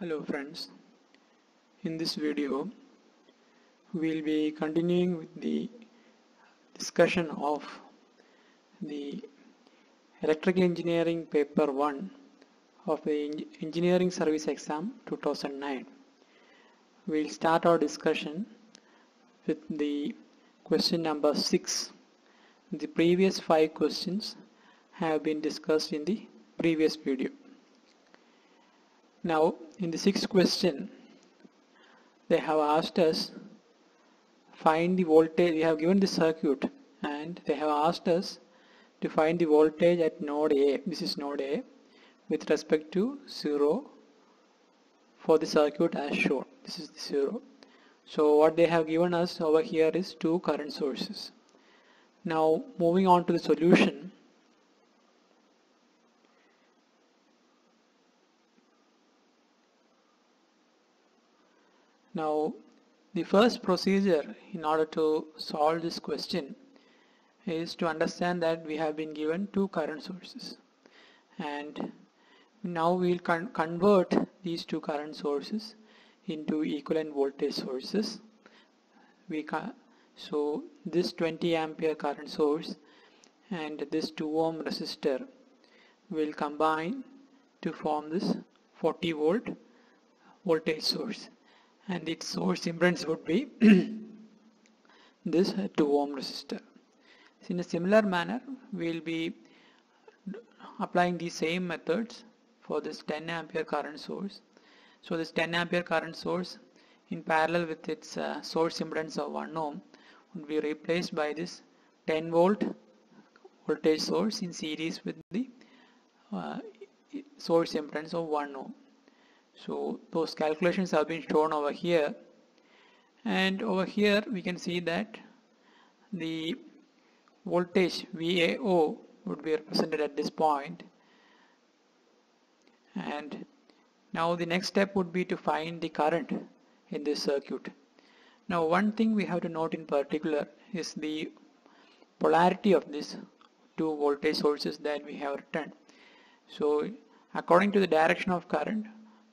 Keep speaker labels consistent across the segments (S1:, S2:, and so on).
S1: Hello friends, in this video we'll be continuing with the discussion of the electrical engineering paper 1 of the engineering service exam 2009. We'll start our discussion with the question number 6. The previous 5 questions have been discussed in the previous video. Now, in the sixth question, they have asked us find the voltage. We have given the circuit, and they have asked us to find the voltage at node A. This is node A with respect to zero for the circuit as shown. This is the zero. So what they have given us over here is two current sources. Now moving on to the solution. Now, the first procedure in order to solve this question is to understand that we have been given two current sources and now we will con convert these two current sources into equivalent voltage sources. We so this 20 ampere current source and this 2 ohm resistor will combine to form this 40 volt voltage source and its source impedance would be this 2 ohm resistor. So In a similar manner, we will be applying the same methods for this 10 ampere current source. So this 10 ampere current source in parallel with its uh, source impedance of 1 ohm would be replaced by this 10 volt voltage source in series with the uh, source impedance of 1 ohm. So those calculations have been shown over here and over here we can see that the voltage VAO would be represented at this point and now the next step would be to find the current in this circuit. Now one thing we have to note in particular is the polarity of these two voltage sources that we have written. So according to the direction of current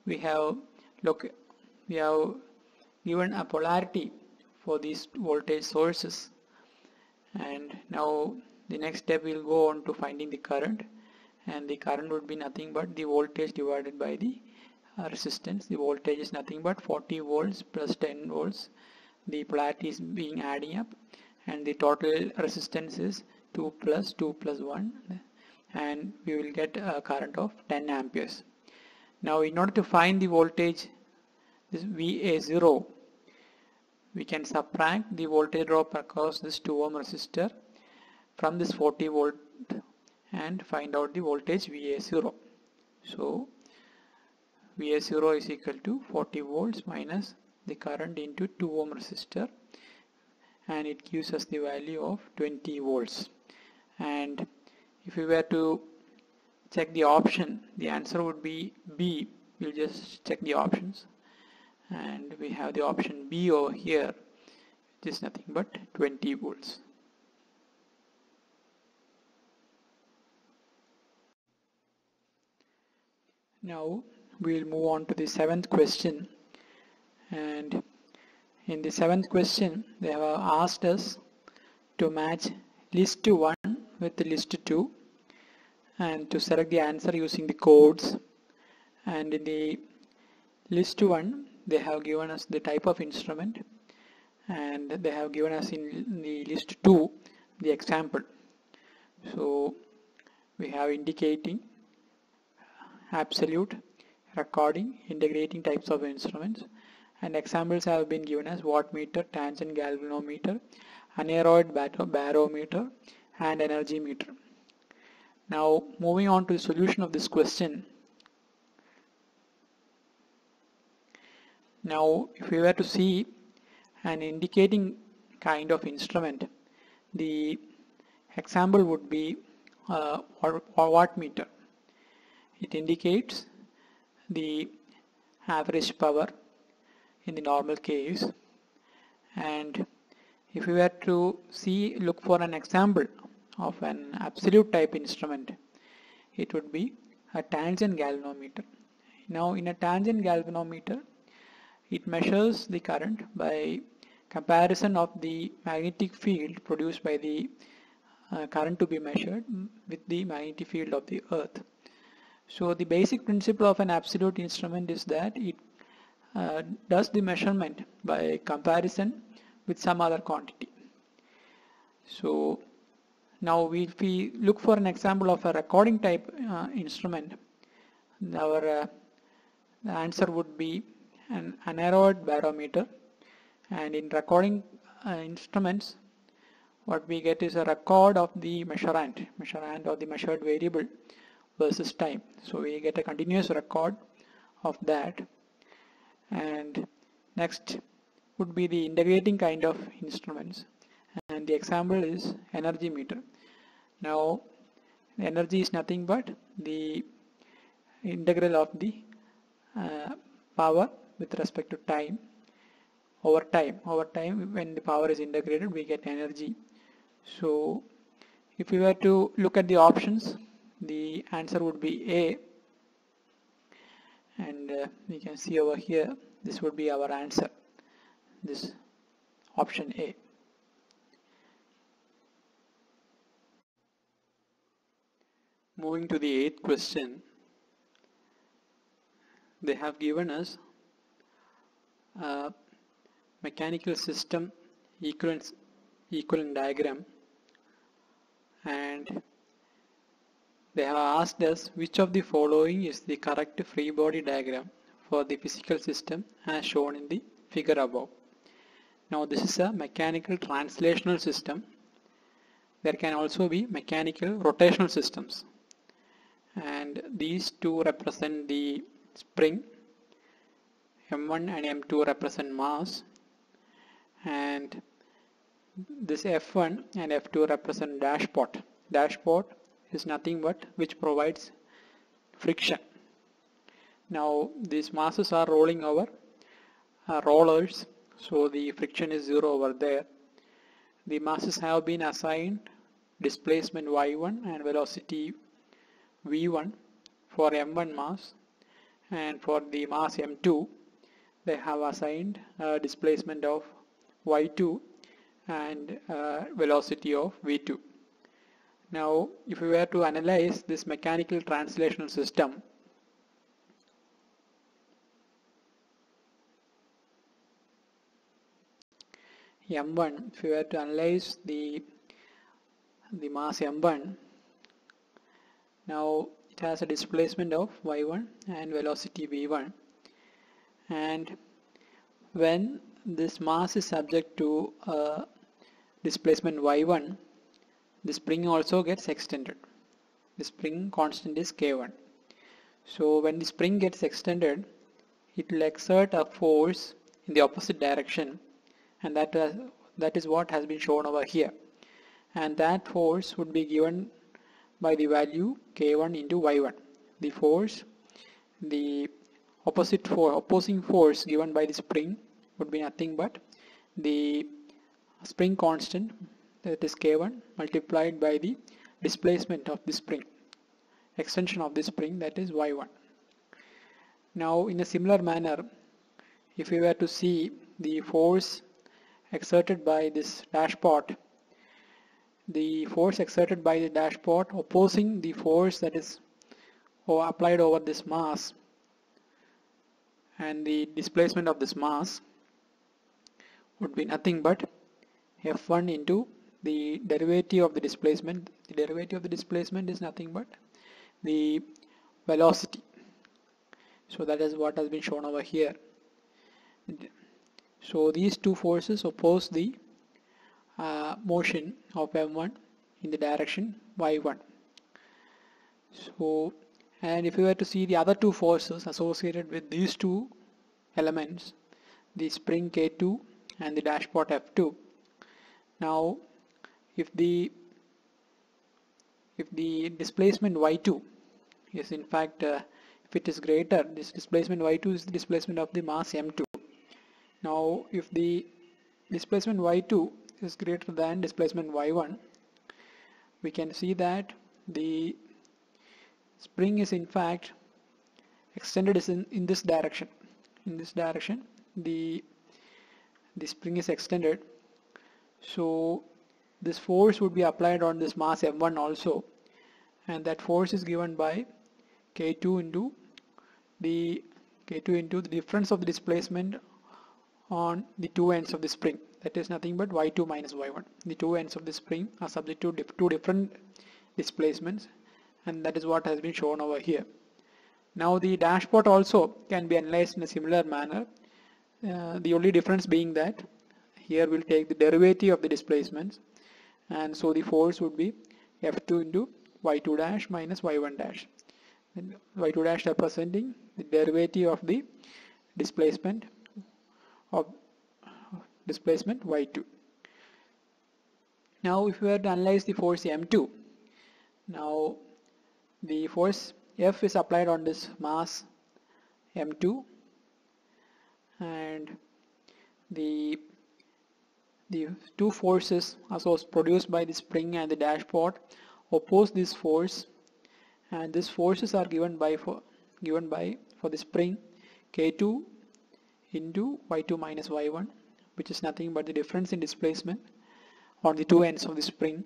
S1: we have look we have given a polarity for these voltage sources. And now the next step will go on to finding the current. And the current would be nothing but the voltage divided by the uh, resistance. The voltage is nothing but 40 volts plus 10 volts. The polarity is being adding up. And the total resistance is 2 plus 2 plus 1 and we will get a current of 10 amperes now in order to find the voltage this VA0 we can subtract the voltage drop across this 2 ohm resistor from this 40 volt and find out the voltage VA0 so VA0 is equal to 40 volts minus the current into 2 ohm resistor and it gives us the value of 20 volts. And if we were to check the option. The answer would be B. We'll just check the options. And we have the option B over here which is nothing but 20 volts. Now we'll move on to the seventh question. And in the seventh question they have asked us to match list 1 with list 2 and to select the answer using the codes. And in the list 1 they have given us the type of instrument. And they have given us in the list 2 the example. So we have indicating absolute recording integrating types of instruments. And examples have been given as wattmeter tangent galvanometer aneroid barometer and energy meter now moving on to the solution of this question. Now if we were to see an indicating kind of instrument, the example would be uh, a wattmeter. It indicates the average power in the normal case and if we were to see look for an example of an absolute type instrument it would be a tangent galvanometer Now in a tangent galvanometer, it measures the current by comparison of the magnetic field produced by the uh, current to be measured with the magnetic field of the earth. So the basic principle of an absolute instrument is that it uh, does the measurement by comparison with some other quantity. So now if we look for an example of a recording type uh, instrument, our uh, answer would be an aneroid barometer and in recording uh, instruments what we get is a record of the measurand, measurand or the measured variable versus time. So we get a continuous record of that and next would be the integrating kind of instruments and the example is energy meter. Now energy is nothing but the integral of the uh, power with respect to time. Over time over time when the power is integrated we get energy. So if we were to look at the options the answer would be A. And uh, we can see over here this would be our answer this option A
S2: moving to the eighth question they have given us a mechanical system equivalent equivalent diagram and they have asked us which of the following is the correct free body diagram for the physical system as shown in the figure above. Now this is a mechanical translational system. There can also be mechanical rotational systems and these two represent the spring. M1 and m2 represent mass and this f1 and f2 represent dashpot. Dashpot is nothing but which provides friction. Now these masses are rolling over uh, rollers so the friction is zero over there. The masses have been assigned displacement y1 and velocity v1 for m1 mass and for the mass m2 they have assigned a displacement of y2 and velocity of v2. Now if we were to analyze this mechanical translational system m1 if we were to analyze the the mass m1 now it has a displacement of y1 and velocity v1 and when this mass is subject to uh, displacement y1 the spring also gets extended. The spring constant is k1 so when the spring gets extended it will exert a force in the opposite direction. And that uh, that is what has been shown over here. And that force would be given by the value k1 into y1 the force the opposite for opposing force given by the spring would be nothing but the spring constant that is k1 multiplied by the displacement of the spring extension of the spring that is y1 now in a similar manner if we were to see the force exerted by this dashpot the force exerted by the dashpot opposing the force that is applied over this mass and the displacement of this mass would be nothing but f1 into the derivative of the displacement. The derivative of the displacement is nothing but the velocity. So that is what has been shown over here. So these two forces oppose the uh, motion of m1 in the direction y1 so and if we were to see the other two forces associated with these two elements the spring k2 and the dashpot f2 now if the if the displacement y2 is in fact uh, if it is greater this displacement y2 is the displacement of the mass m2 now if the displacement y2 is greater than displacement y1 we can see that the spring is in fact extended is in, in this direction. In this direction the the spring is extended. So this force would be applied on this mass m1 also and that force is given by k2 into the k2 into the difference of the displacement on the two ends of the spring that is nothing but y2 minus y1 the two ends of the spring are subject to two different displacements and that is what has been shown over here. Now the dashpot also can be analyzed in a similar manner. Uh, the only difference being that here we'll take the derivative of the displacements and so the force would be F2 into y2 dash minus y1 dash. And y2 dash representing the derivative of the displacement of displacement y2 now if we were to analyze the force m2 now the force F is applied on this mass m2 and the the two forces also produced by the spring and the dashpot oppose this force and these forces are given by for given by for the spring k2 into y2 minus y1 which is nothing but the difference in displacement on the two ends of the spring.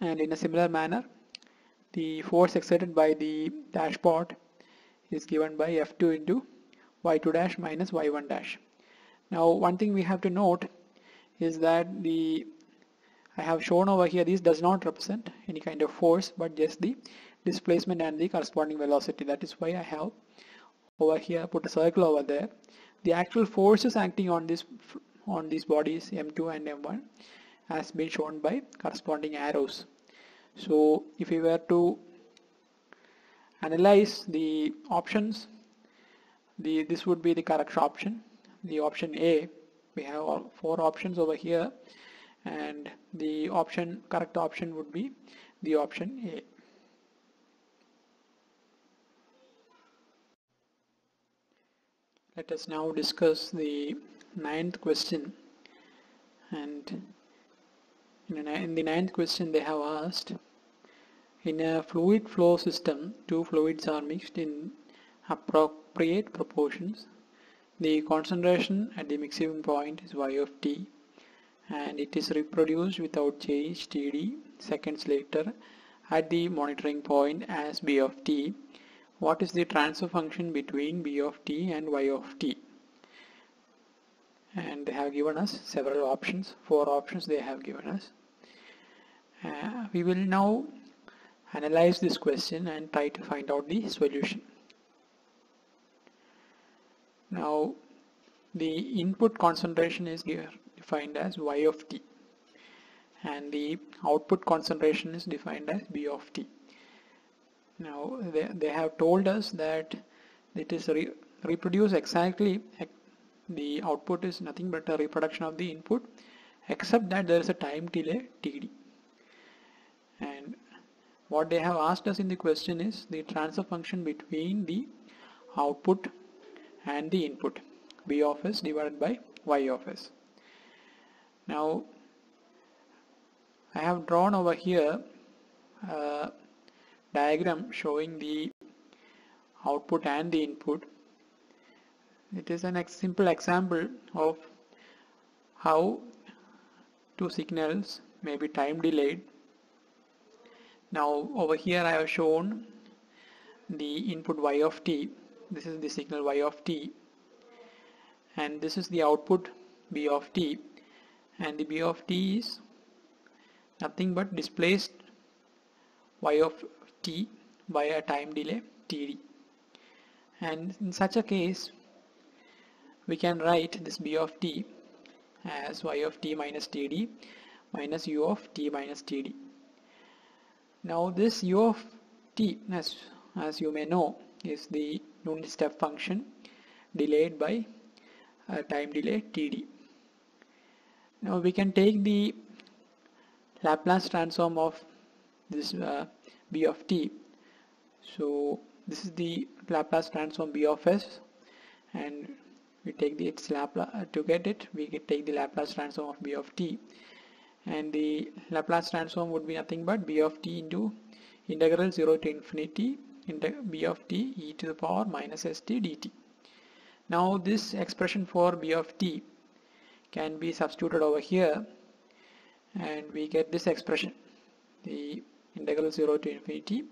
S2: And in a similar manner the force exerted by the dashpot is given by F2 into y2 dash minus y1 dash. Now one thing we have to note is that the I have shown over here this does not represent any kind of force but just the displacement and the corresponding velocity. That is why I have over here put a circle over there. The actual forces acting on this on these bodies m2 and m1 has been shown by corresponding arrows. So if we were to analyze the options the this would be the correct option. The option A we have four options over here and the option correct option would be the option A. Let us now discuss the ninth question and in the ninth question they have asked in a fluid flow system, two fluids are mixed in appropriate proportions. The concentration at the mixing point is y of t and it is reproduced without change td seconds later at the monitoring point as b of t. What is the transfer function between b of t and y of t? And they have given us several options, four options they have given us. Uh, we will now analyze this question and try to find out the solution. Now the input concentration is here defined as y of t and the output concentration is defined as b of t. Now they, they have told us that it is re reproduce exactly the output is nothing but a reproduction of the input except that there is a time delay td and what they have asked us in the question is the transfer function between the output and the input b of s divided by y of s. Now I have drawn over here a diagram showing the output and the input it is a simple example of how two signals may be time delayed. Now over here I have shown the input y of t. This is the signal y of t. And this is the output b of t. And the b of t is nothing but displaced y of t by a time delay td and in such a case we can write this b of t as y of t minus td minus u of t minus td now this u of t as, as you may know is the unit step function delayed by a time delay td. Now we can take the Laplace transform of this uh, b of t. So this is the Laplace transform b of s and we take the its Laplace uh, to get it we take the Laplace transform of b of t and the Laplace transform would be nothing but b of t into integral 0 to infinity
S1: b of t e to the power minus st dt. Now this expression for b of t can be substituted over here and we get this expression the integral 0 to infinity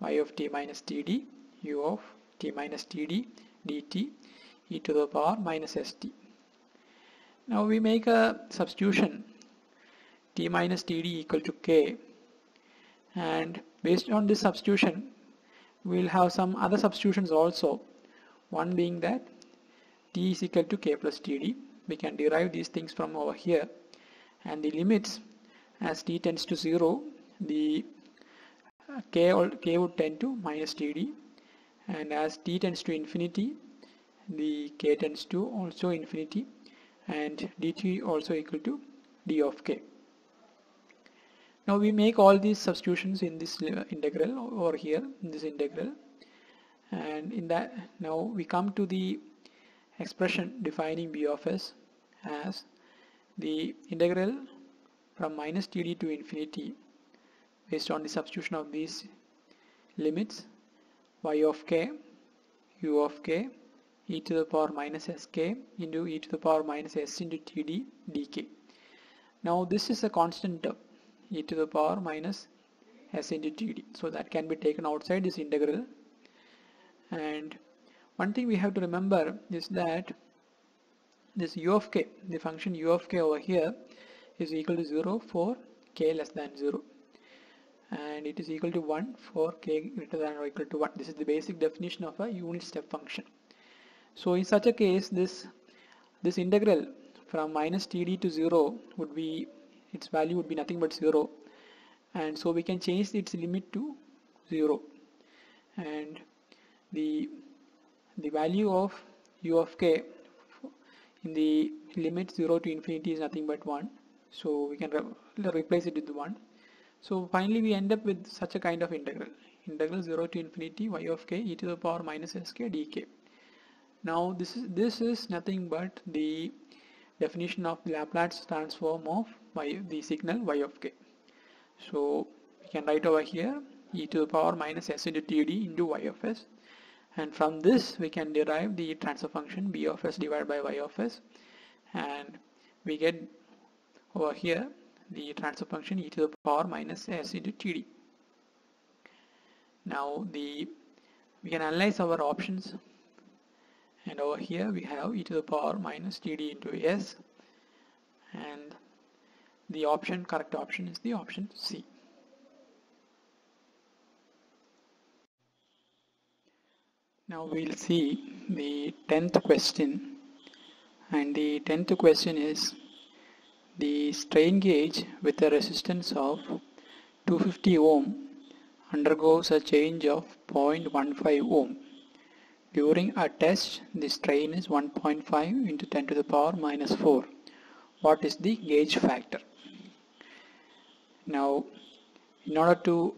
S1: y of t minus td u of t minus td dt e to the power minus st. Now we make a substitution. T minus td equal to k. And based on this substitution we'll have some other substitutions also. One being that t is equal to k plus td we can derive these things from over here. And the limits as t tends to 0 the uh, k, k would tend to minus td and as t tends to infinity the k tends to also infinity and dt also equal to d of k. Now we make all these substitutions in this integral over here in this integral and in that now we come to the expression defining b of s as the integral from minus td to infinity based on the substitution of these limits y of k u of k e to the power minus sk into e to the power minus s into td dk. Now this is a constant term e to the power minus s into td. So that can be taken outside this integral. And one thing we have to remember is that this u of k, the function u of k over here is equal to 0 for k less than 0 and it is equal to 1 for k greater than or equal to 1. This is the basic definition of a unit step function. So in such a case this this integral from minus td to 0 would be its value would be nothing but 0 and so we can change its limit to 0 and the the value of u of k in the limit 0 to infinity is nothing but 1 so we can re replace it with 1 so finally we end up with such a kind of integral. Integral 0 to infinity y of k e to the power minus sk dk now this is this is nothing but the definition of Laplace transform of y, the signal y of k. So we can write over here e to the power minus s into td into y of s and from this we can derive the transfer function b of s divided by y of s and we get over here the transfer function e to the power minus s into td. Now the we can analyze our options and over here we have e to the power minus td into s. And the option correct option is the option C. Now we'll see the 10th question. And the 10th question is the strain gauge with a resistance of 250 ohm undergoes a change of 0.15 ohm during a test, the strain is 1.5 into 10 to the power minus 4. What is the gauge factor? Now, in order to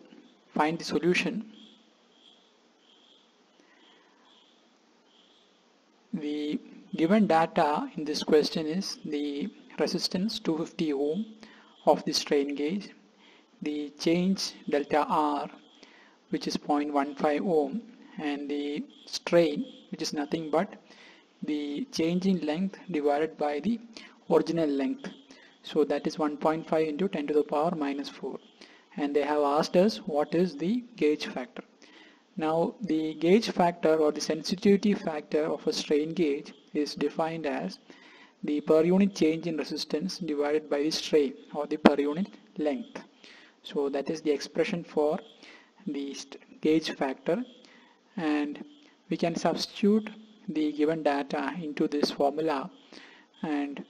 S1: find the solution, the given data in this question is the resistance 250 ohm of the strain gauge, the change delta R which is 0.15 ohm and the strain which is nothing but the change in length divided by the original length. So that is 1.5 into 10 to the power minus 4 and they have asked us what is the gauge factor. Now the gauge factor or the sensitivity factor of a strain gauge is defined as the per unit change in resistance divided by the strain or the per unit length. So that is the expression for the gauge factor and we can substitute the given data into this formula and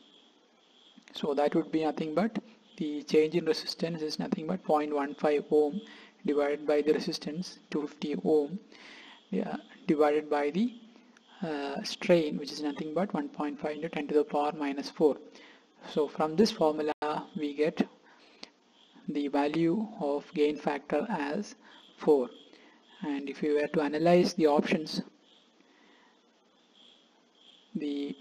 S1: so that would be nothing but the change in resistance is nothing but 0.15 ohm divided by the resistance 250 ohm yeah, divided by the uh, strain which is nothing but 1.5 into 10 to the power minus 4 so from this formula we get the value of gain factor as 4 and if we were to analyze the options the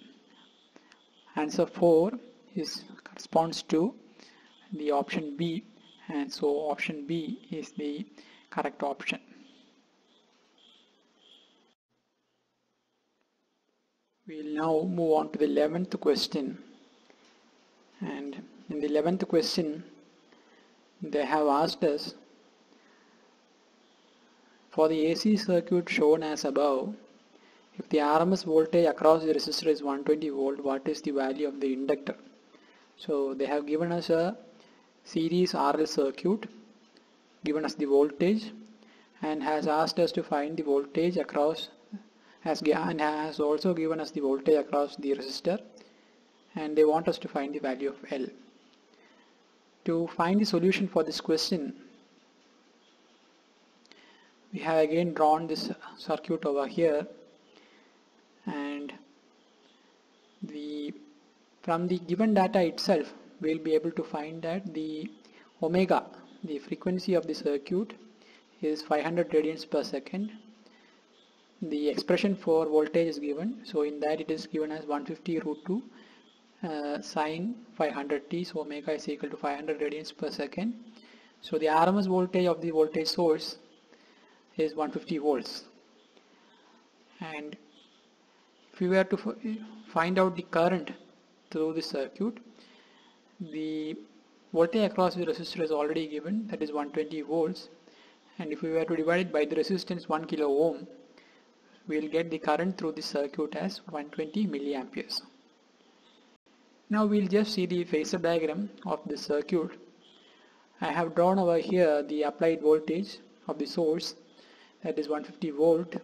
S1: answer 4 is corresponds to the option B and so option B is the correct option. We will now move on to the 11th question and in the 11th question they have asked us for the AC circuit shown as above, if the RMS voltage across the resistor is 120 volt, what is the value of the inductor? So they have given us a series RL circuit, given us the voltage and has asked us to find the voltage across has and has also given us the voltage across the resistor and they want us to find the value of L. To find the solution for this question we have again drawn this circuit over here. And the from the given data itself we will be able to find that the omega the frequency of the circuit is 500 radians per second. The expression for voltage is given. So in that it is given as 150 root 2 uh, sine 500t so omega is equal to 500 radians per second. So the RMS voltage of the voltage source is 150 volts and if we were to find out the current through the circuit the voltage across the resistor is already given that is 120 volts and if we were to divide it by the resistance 1 kilo ohm we will get the current through the circuit as 120 milliamperes. Now we'll just see the phasor diagram of the circuit. I have drawn over here the applied voltage of the source that is 150 volt.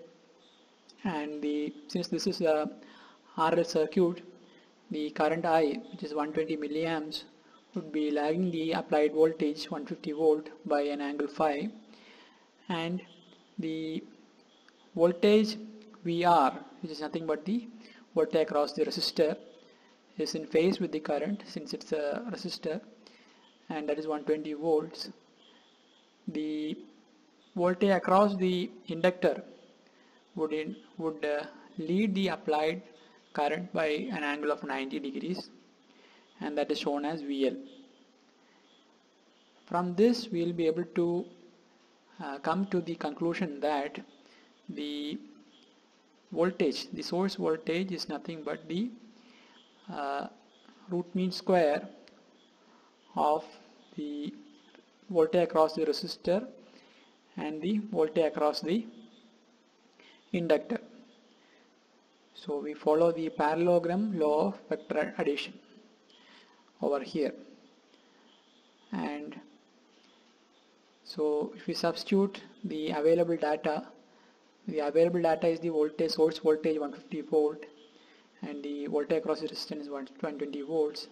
S1: And the since this is a RL circuit the current I which is 120 milliamps would be lagging the applied voltage 150 volt by an angle phi. And the voltage VR which is nothing but the voltage across the resistor is in phase with the current since it's a resistor and that is 120 volts. The voltage across the inductor would in, would uh, lead the applied current by an angle of 90 degrees and that is shown as VL from this we will be able to uh, come to the conclusion that the voltage the source voltage is nothing but the uh, root mean square of the voltage across the resistor and the voltage across the inductor. So we follow the parallelogram law of vector addition over here. And so if we substitute the available data the available data is the voltage source voltage 150 volt and the voltage across the resistance is 120 volts.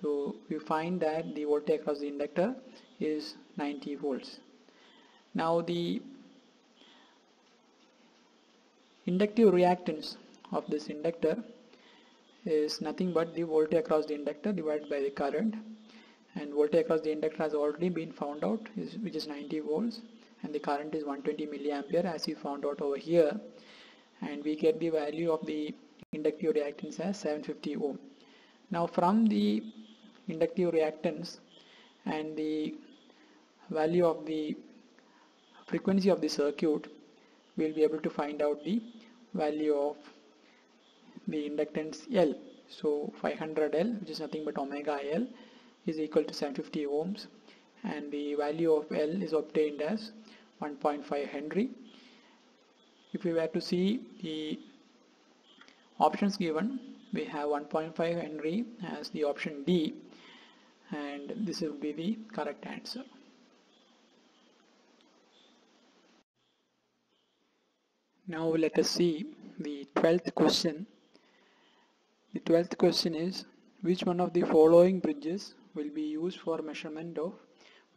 S1: So we find that the voltage across the inductor is 90 volts now the inductive reactance of this inductor is nothing but the voltage across the inductor divided by the current. And voltage across the inductor has already been found out which is 90 volts. And the current is 120 milliampere as we found out over here. And we get the value of the inductive reactance as 750 ohm. Now from the inductive reactance and the value of the frequency of the circuit we will be able to find out the value of the inductance L. So 500L which is nothing but omega L is equal to 750 ohms and the value of L is obtained as 1.5 Henry. If we were to see the options given, we have 1.5 Henry as the option D and this will be the correct answer. Now let us see the 12th question. The 12th question is which one of the following bridges will be used for measurement of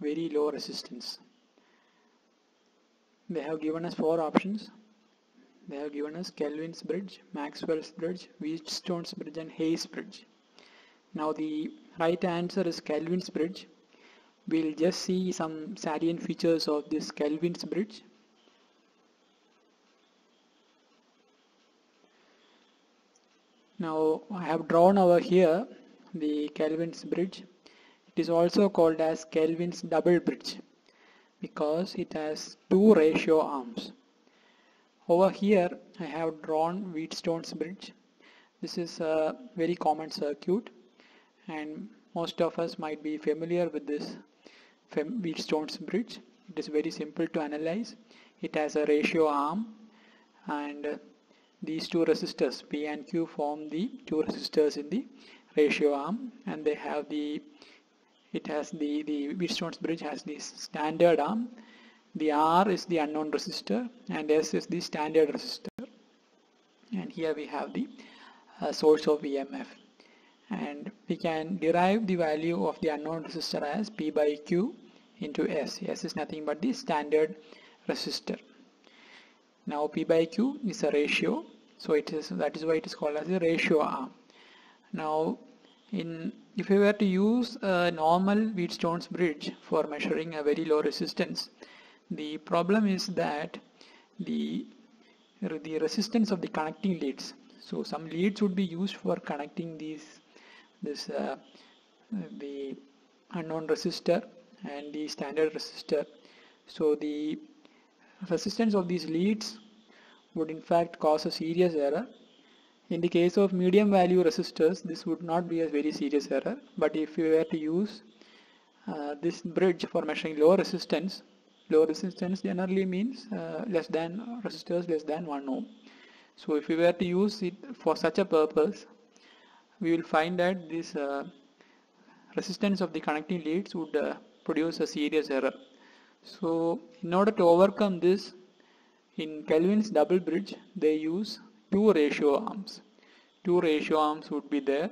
S1: very low resistance? they have given us four options they have given us Kelvin's bridge, Maxwell's bridge, Wheatstone's bridge and Hay's bridge now the right answer is Kelvin's bridge we'll just see some salient features of this Kelvin's bridge now I have drawn over here the Kelvin's bridge it is also called as Kelvin's double bridge because it has two ratio arms. Over here I have drawn Wheatstone's bridge this is a very common circuit and most of us might be familiar with this Wheatstone's bridge. It is very simple to analyze. It has a ratio arm and these two resistors P and Q form the two resistors in the ratio arm and they have the it has the the Wheatstone's bridge has this standard arm the R is the unknown resistor and S is the standard resistor and here we have the uh, source of EMF and we can derive the value of the unknown resistor as P by Q into S. S is nothing but the standard resistor. Now P by Q is a ratio. So it is that is why it is called as a ratio arm. Now in if we were to use a normal Wheatstone's bridge for measuring a very low resistance the problem is that the the resistance of the connecting leads. So some leads would be used for connecting these this uh, the unknown resistor and the standard resistor. So the resistance of these leads would in fact cause a serious error in the case of medium value resistors this would not be a very serious error. But if you were to use uh, this bridge for measuring low resistance low resistance generally means uh, less than resistors less than 1 ohm. So if we were to use it for such a purpose we will find that this uh, resistance of the connecting leads would uh, produce a serious error so in order to overcome this in Kelvin's double bridge they use two ratio arms. Two ratio arms would be there.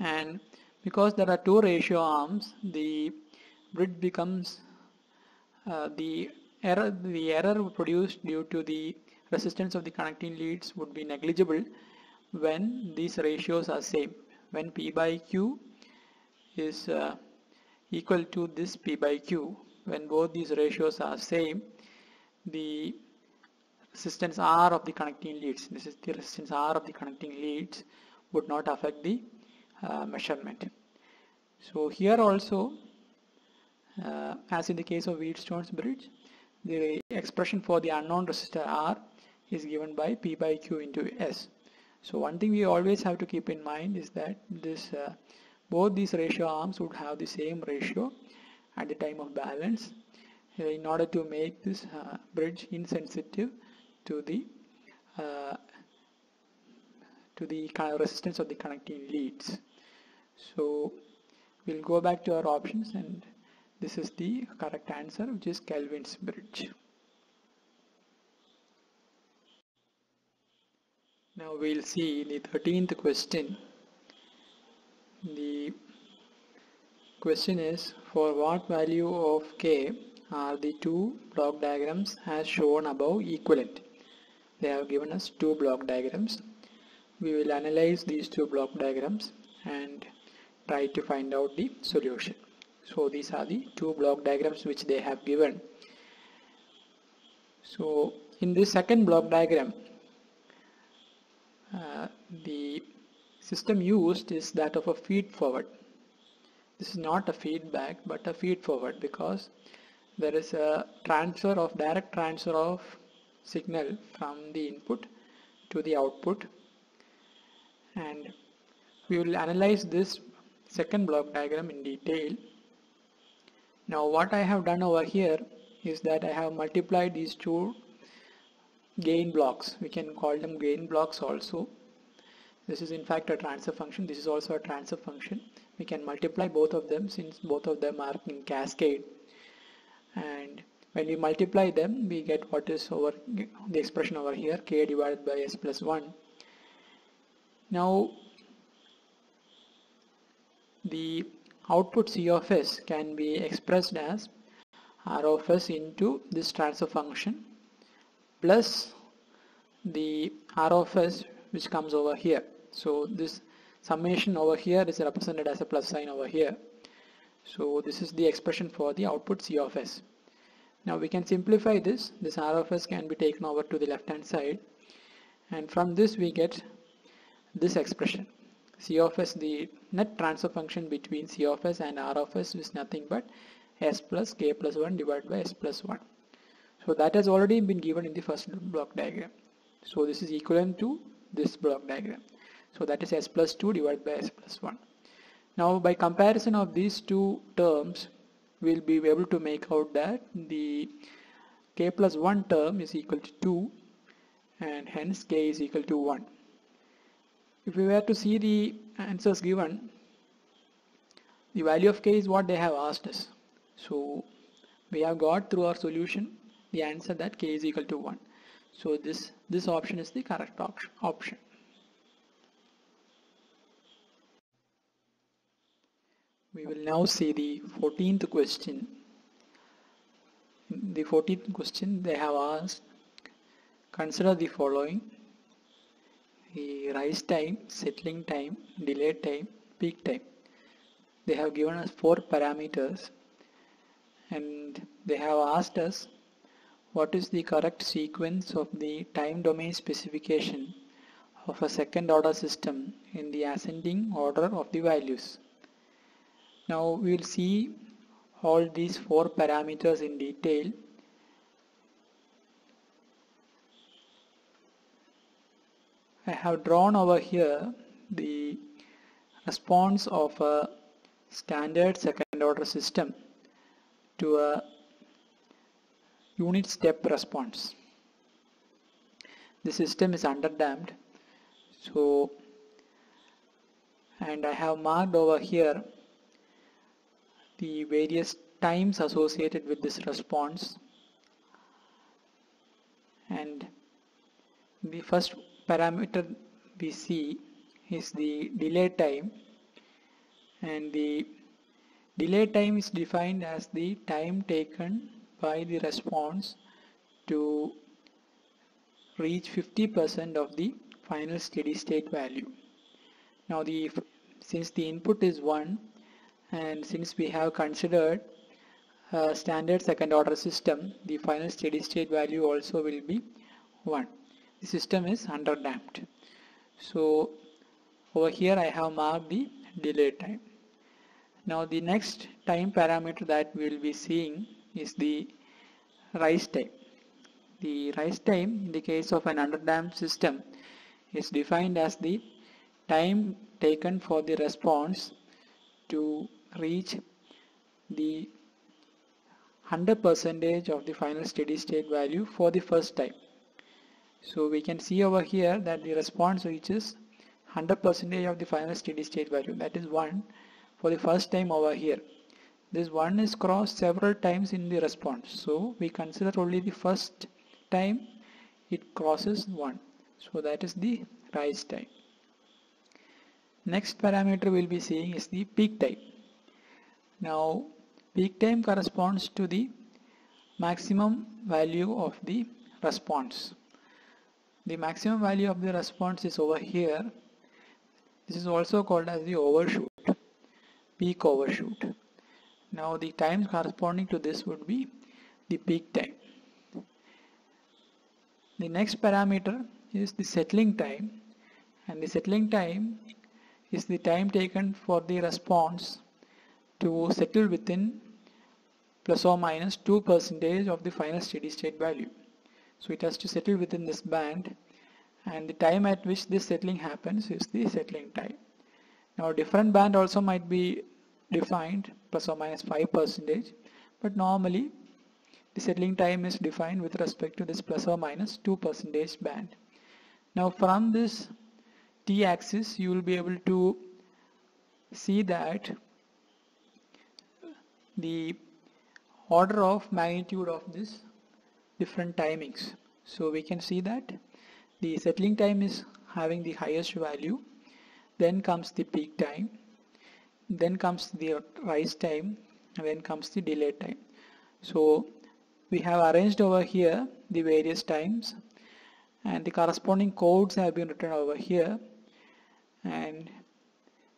S1: And because there are two ratio arms the bridge becomes uh, the error the error produced due to the resistance of the connecting leads would be negligible when these ratios are same. When p by q is uh, equal to this p by q when both these ratios are same the resistance R of the connecting leads this is the resistance R of the connecting leads would not affect the uh, measurement. So here also uh, as in the case of Wheatstone's bridge the expression for the unknown resistor R is given by P by Q into S. So one thing we always have to keep in mind is that this uh, both these ratio arms would have the same ratio at the time of balance uh, in order to make this uh, bridge insensitive to the uh, to the resistance of the connecting leads so we'll go back to our options and this is the correct answer which is Kelvin's bridge. Now we'll see the 13th question. The question is for what value of k are the two block diagrams as shown above equivalent? They have given us two block diagrams. We will analyze these two block diagrams and try to find out the solution so these are the two block diagrams which they have given so in this second block diagram uh, the system used is that of a feed forward this is not a feedback but a feed forward because there is a transfer of direct transfer of signal from the input to the output. And we will analyze this second block diagram in detail. Now what I have done over here is that I have multiplied these two gain blocks. We can call them gain blocks also this is in fact a transfer function. This is also a transfer function. We can multiply both of them since both of them are in cascade. And when we multiply them we get what is over the expression over here k divided by s plus 1 now the output C of s can be expressed as R of s into this transfer function plus the R of s which comes over here. So this summation over here is represented as a plus sign over here. So this is the expression for the output C of s. Now we can simplify this. This R of s can be taken over to the left hand side and from this we get this expression C of s the net transfer function between C of s and R of s is nothing but s plus k plus 1 divided by s plus 1 so that has already been given in the first block diagram so this is equivalent to this block diagram. So that is s plus 2 divided by s plus 1. Now by comparison of these two terms, we'll be able to make out that the k plus 1 term is equal to 2 and hence k is equal to 1. If we were to see the answers given, the value of k is what they have asked us. So we have got through our solution the answer that k is equal to 1. So this, this option is the correct option. We will now see the 14th question. The 14th question they have asked consider the following the rise time, settling time, delay time, peak time. They have given us four parameters and they have asked us what is the correct sequence of the time domain specification of a second order system in the ascending order of the values. Now we will see all these four parameters in detail. I have drawn over here the response of a standard second order system to a unit step response. The system is underdamped so and I have marked over here the various times associated with this response and the first parameter we see is the delay time and the delay time is defined as the time taken by the response to reach 50% of the final steady state value. Now the since the input is 1 and since we have considered uh, a standard second order system the final steady state value also will be 1. The system is underdamped. So over here I have marked the delay time. Now the next time parameter that we will be seeing is the rise time. The rise time in the case of an underdamped system is defined as the time taken for the response to reach the 100 percentage of the final steady state value for the first time. So we can see over here that the response reaches 100 percentage of the final steady state value. That is 1 for the first time over here. This one is crossed several times in the response. So we consider only the first time it crosses 1 so that is the rise time. Next parameter we'll be seeing is the peak time now peak time corresponds to the maximum value of the response. The maximum value of the response is over here. This is also called as the overshoot peak overshoot. Now the times corresponding to this would be the peak time. The next parameter is the settling time and the settling time is the time taken for the response to settle within plus or minus 2 percentage of the final steady state value. So it has to settle within this band and the time at which this settling happens is the settling time. Now different band also might be defined plus or minus 5 percentage but normally the settling time is defined with respect to this plus or minus 2 percentage band. Now from this t-axis you will be able to see that the order of magnitude of this different timings. So we can see that the settling time is having the highest value then comes the peak time then comes the rise time and then comes the delay time so we have arranged over here the various times and the corresponding codes have been written over here and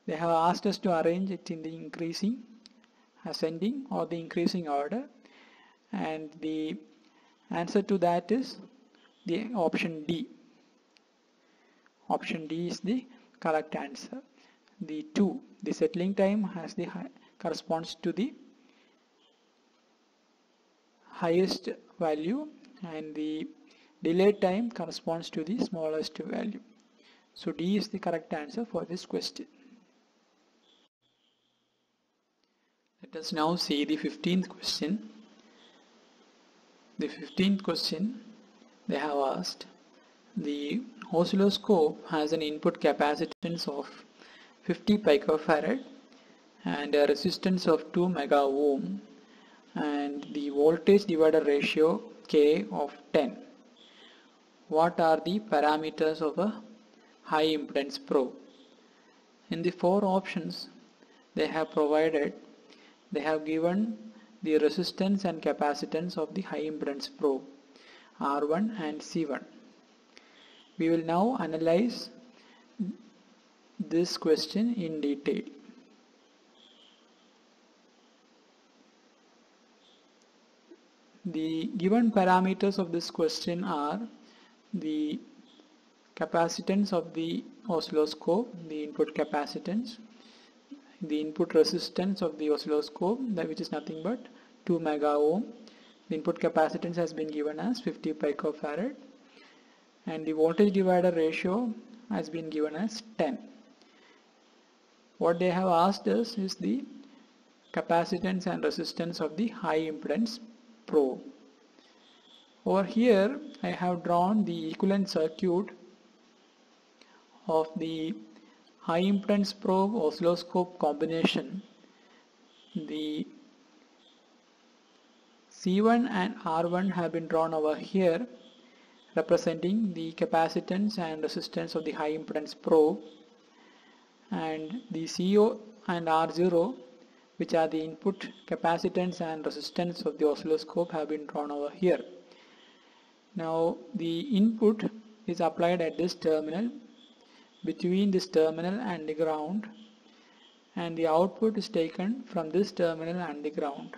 S1: they have asked us to arrange it in the increasing ascending or the increasing order. And the answer to that is the option D. Option D is the correct answer. The 2 the settling time has the corresponds to the highest value and the delay time corresponds to the smallest value. So D is the correct answer for this question. Let us now see the 15th question. The 15th question they have asked the oscilloscope has an input capacitance of 50 picofarad and a resistance of 2 mega ohm and the voltage divider ratio K of 10. What are the parameters of a high impedance probe? In the four options they have provided, they have given the resistance and capacitance of the high impedance probe R1 and C1. We will now analyze this question in detail. The given parameters of this question are the capacitance of the oscilloscope, the input capacitance, the input resistance of the oscilloscope that which is nothing but 2 mega ohm. The input capacitance has been given as 50 picofarad and the voltage divider ratio has been given as 10. What they have asked us is the capacitance and resistance of the high impedance probe. Over here I have drawn the equivalent circuit of the high impedance probe oscilloscope combination. The C1 and R1 have been drawn over here representing the capacitance and resistance of the high impedance probe and the CO and R0 which are the input capacitance and resistance of the oscilloscope have been drawn over here. Now the input is applied at this terminal between this terminal and the ground and the output is taken from this terminal and the ground.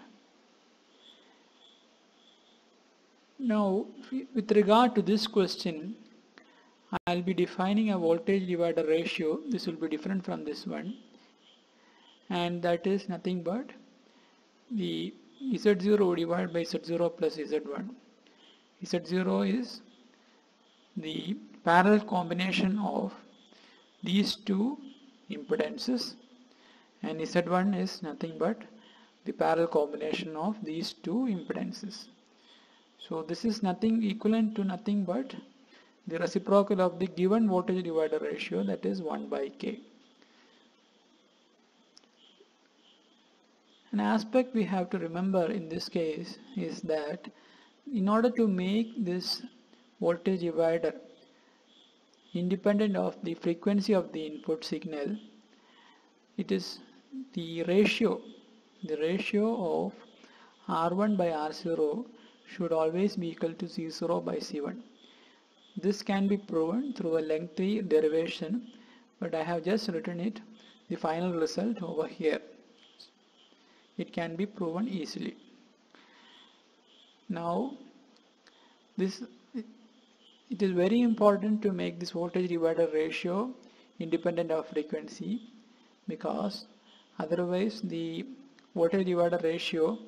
S1: Now with regard to this question I'll be defining a voltage divider ratio this will be different from this one and that is nothing but the Z0 divided by Z0 plus Z1. Z0 is the parallel combination of these two impedances and Z1 is nothing but the parallel combination of these two impedances. So this is nothing equivalent to nothing but the reciprocal of the given voltage divider ratio that is 1 by K. An aspect we have to remember in this case is that in order to make this voltage divider independent of the frequency of the input signal it is the ratio the ratio of R1 by R0 should always be equal to C0 by C1 this can be proven through a lengthy derivation but I have just written it the final result over here. It can be proven easily. Now this it is very important to make this voltage divider ratio independent of frequency because otherwise the voltage divider ratio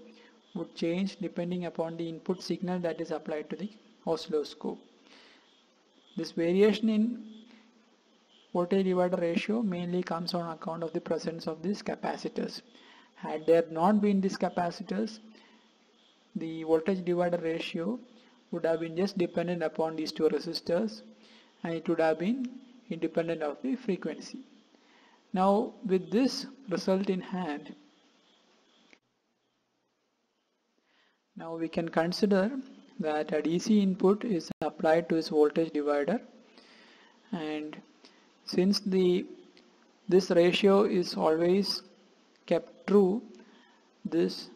S1: would change depending upon the input signal that is applied to the oscilloscope. This variation in voltage divider ratio mainly comes on account of the presence of these capacitors. Had there not been these capacitors, the voltage divider ratio would have been just dependent upon these two resistors and it would have been independent of the frequency. Now with this result in hand, now we can consider that a DC input is applied to this voltage divider and since the this ratio is always kept true this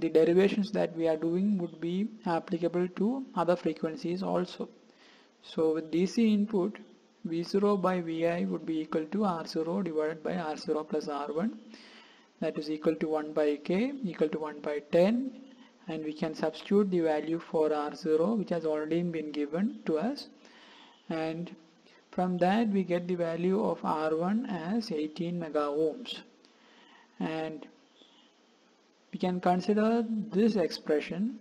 S1: the derivations that we are doing would be applicable to other frequencies also. So with DC input V0 by Vi would be equal to R0 divided by R0 plus R1 that is equal to 1 by K equal to 1 by 10 and we can substitute the value for R0 which has already been given to us. And from that we get the value of R1 as 18 mega ohms. And we can consider this expression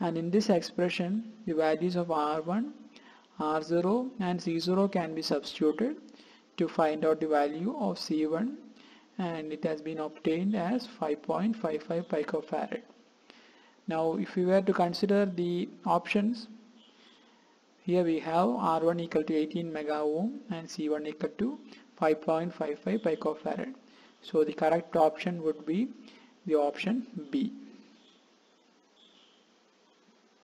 S1: and in this expression the values of R1 R0 and C0 can be substituted to find out the value of C1 and it has been obtained as 5.55 picofarad. Now if we were to consider the options here we have R1 equal to 18 mega ohm and C1 equal to 5.55 picofarad. So the correct option would be the option B.